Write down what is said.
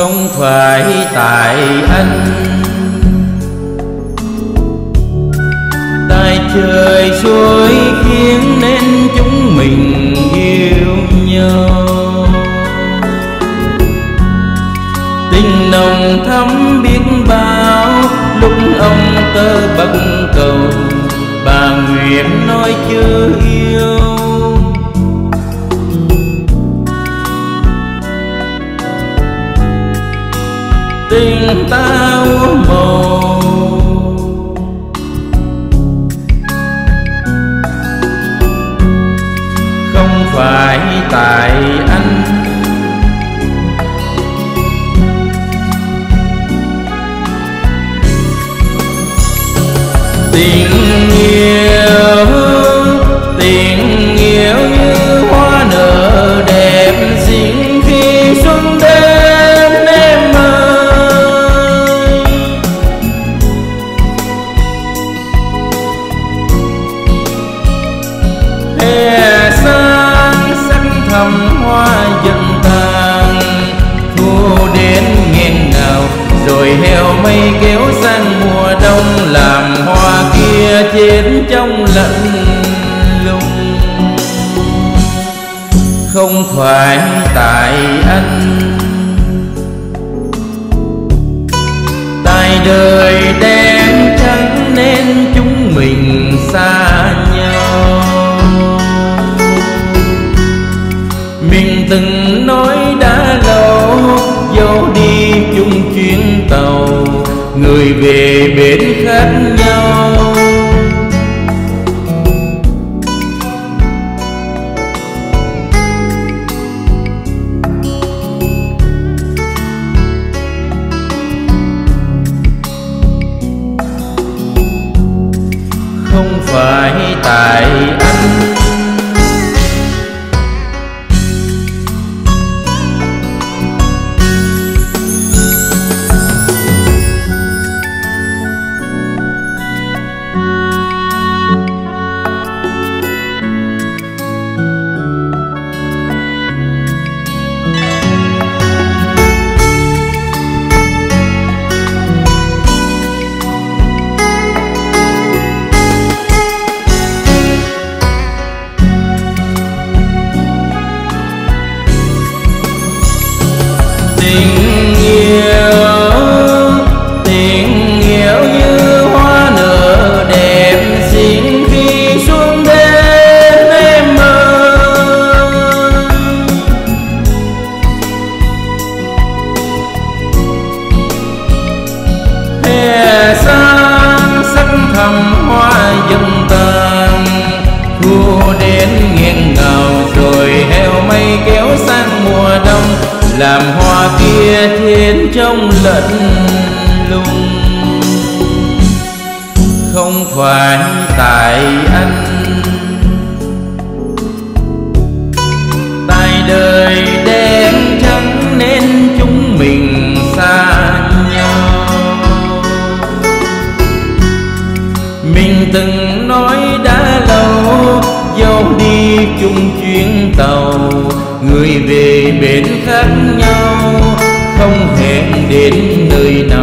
không phải tại anh trời xuôi khiến nên chúng mình yêu nhau. Tình nồng thắm biết bao, lúc ông tơ bắc cầu, bà nguyện nói chưa yêu. Tình ta úa tình yêu như hoa nở đẹp xinh khi xuân đến em ơi hè sang sắc thầm hoa dần tàn, thu đến nghẹn ngào, rồi heo mây kéo lẫn lung lùng. Không phải tại anh. Tại đời đen 白 làm hoa kia thiên trong lẫn lùng. Không phải tại anh tại đời đen trắng nên chúng mình xa nhau. Mình từng nói đã lâu dẫu đi chung chuyến tàu người về bên khác nhau không hẹn đến nơi nào.